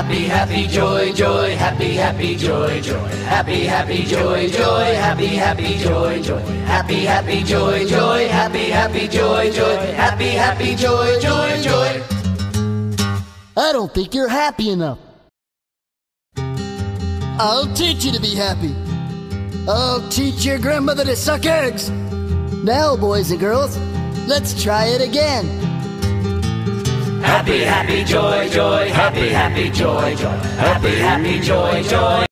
Happy, happy, joy, joy, happy, happy, joy, joy. Happy, happy, joy, joy, happy, happy, joy, joy. Happy, happy, joy, joy, happy, happy, joy, joy. Happy, happy, joy, joy, joy. I don't think you're happy enough. I'll teach you to be happy. I'll teach your grandmother to suck eggs. Now, boys and girls, let's try it again. Happy, happy, joy, joy, happy, happy, joy, joy. Happy, happy, joy, joy.